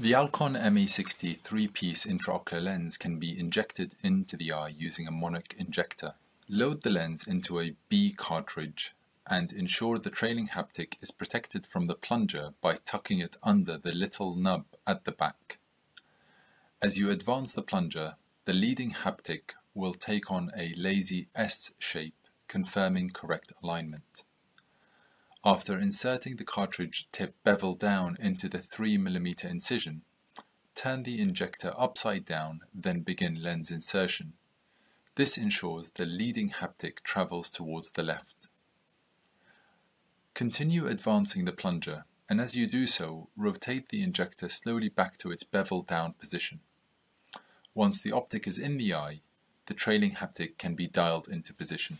The Alcon MA60 three-piece intraocular lens can be injected into the eye using a Monarch injector. Load the lens into a B cartridge and ensure the trailing haptic is protected from the plunger by tucking it under the little nub at the back. As you advance the plunger, the leading haptic will take on a lazy S shape, confirming correct alignment. After inserting the cartridge tip bevel down into the 3mm incision, turn the injector upside down, then begin lens insertion. This ensures the leading haptic travels towards the left. Continue advancing the plunger, and as you do so, rotate the injector slowly back to its bevel down position. Once the optic is in the eye, the trailing haptic can be dialed into position.